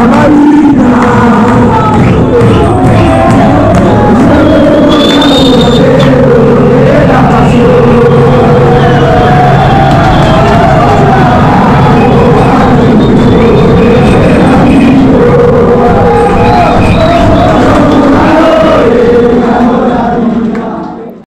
Amari.